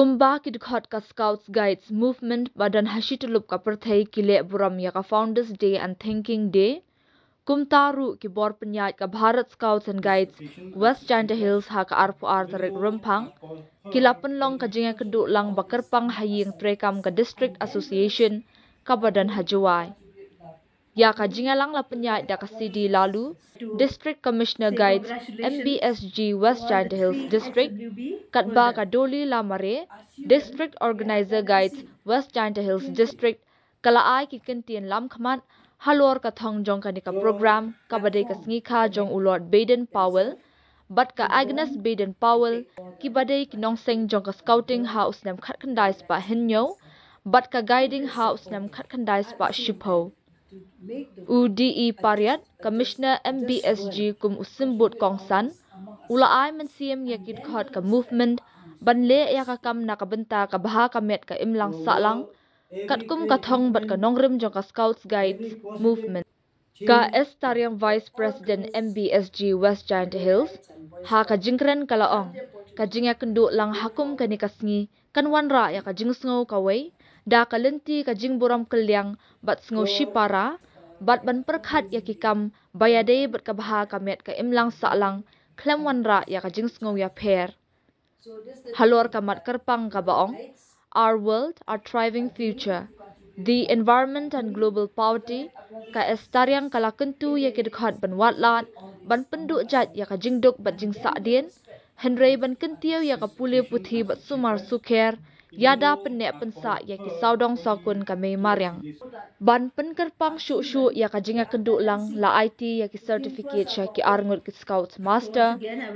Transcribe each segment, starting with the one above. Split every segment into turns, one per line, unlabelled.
Kumba ki dikhot ka Scouts Guides Movement badan hashitulup ka perthai kile buram ya ka Founders Day and Thinking Day. Kumtaru ki bor penyat ka Bharat Scouts and Guides West Chanda Hills ha ka arpu ar tarik rumpang. Kila penlong ka jinga keduk lang bakerpang haying trekam ka District Association ka badan hajuai. Ya ka lang la penyait da kasi di lalu, District Commissioner Guides MBSG West Giant Hills District, Kat Kadoli Lamare la District Organizer Guides West Giant Hills District, Kala ai ki kentian lam khamat, Halor ka thong jong ka program, ka badai ka jong ulot Baden Powell, Bat ka Agnes Baden Powell, ki badai ki nong seng jong ka scouting house nam khatkandais spa hinyo, Bat ka guiding house nam khatkandais spa shupo. UDE Pariat, Commissioner MBSG kum usimbut kongsan, ula ai men siam ya kit khot ka movement ban le ya ka kam na ka benta ka baha ka met ka imlang sa lang kat kum ka thong bat ka nongrim jong ka scouts guides movement. ka estariang vice president mbsg west giant hills ha ka jingkren kala ong ka jingya kendu lang hakum ka ni kasngi kan wan ra ya ka jingsngo ka wei da ka lenti ka jingburam kelyang bat sngo shipara bat ban perkhat ya ki kam bayade bat ka baha ka met ka imlang sa lang klem wan ra ya ka jing sngo ya pher halor ka mat karpang ka baong our world our thriving future. The environment and global poverty ka estariang kala kentu ya ki dekhat ban wat lat ban pendu jat ya ka jing dok bat jing sa dien. Henry ban kentiau ya ka pule puthi bat sumar sukher yada penne pensa ya ki saudong sakun ka me maryang ban pen kerpang shu shu ya ka jinga kendu lang la IT ya ki certificate sha ki arngut ki scouts master.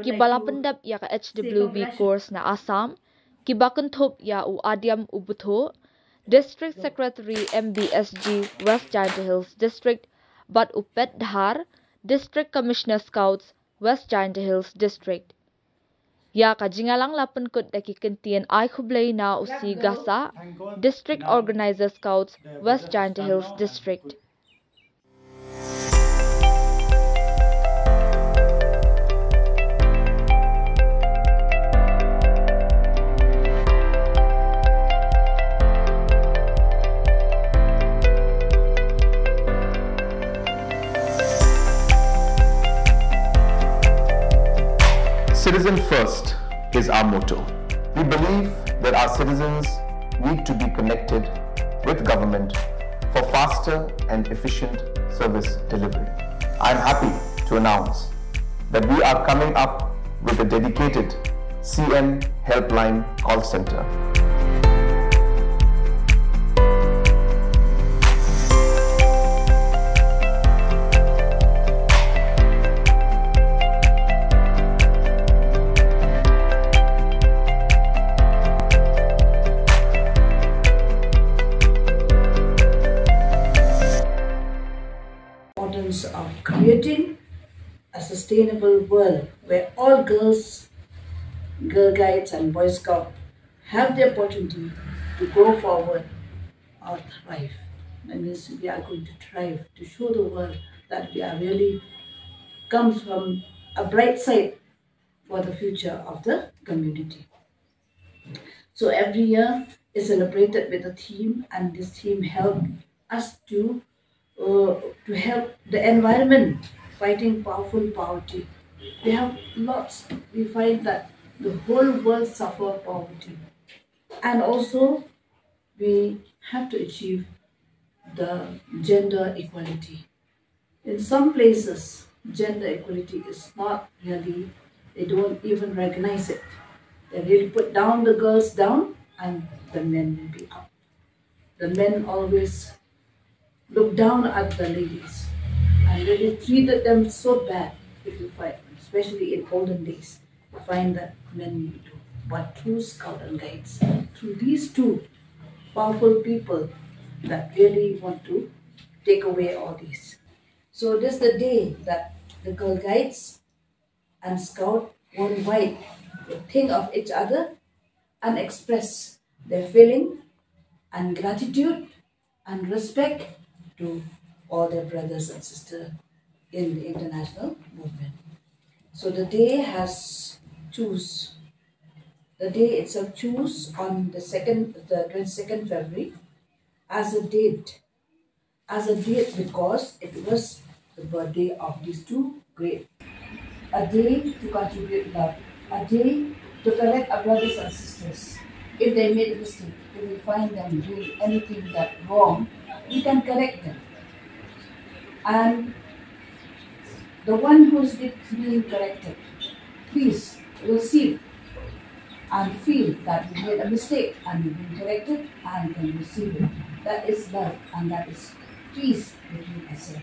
Ki bala pendap ya ka HWB course na Assam. Ki bakun thop ya u adiam ubutho district secretary MBSG West Giant Hills district. But upet dhar district commissioner scouts West Giant Hills district Ya ka jingalang lapan kut daki kentian ai khublei na usi gasa District Organizer Scouts West Giant Hills District.
Citizen first is our motto. We believe that our citizens need to be connected with government for faster and efficient service delivery. I am happy to announce that we are coming up with a dedicated CM helpline call center.
Sustainable world where all girls, girl guides, and boy scouts have the opportunity to go forward or thrive. That means we are going to thrive to show the world that we are really comes from a bright side for the future of the community. So every year is celebrated with a theme, and this theme helps us to uh, to help the environment fighting powerful poverty. We have lots. We find that the whole world suffer poverty, and also we have to achieve the gender equality. In some places, gender equality is not really. They don't even recognize it. They really put down the girls down, and the men will be up. The men always look down at the ladies and really treated them so bad if you find especially in olden days you find that men do but through scout and guides through these two powerful people that really want to take away all these. So this is the day that the girl guides and scout worldwide will think of each other and express their feeling and gratitude and respect to all their brothers and sisters in the international movement. So the day has choose the day itself choose on the second, the 22nd February as a date, as a date because it was the birthday of these two great. A day to contribute love, a day to correct our brothers and sisters. If they made a mistake, if we find them doing anything that wrong, we can correct them. And the one who is being corrected, please receive and feel that you made a mistake and you've been corrected and can receive it. That is love and that is peace between us.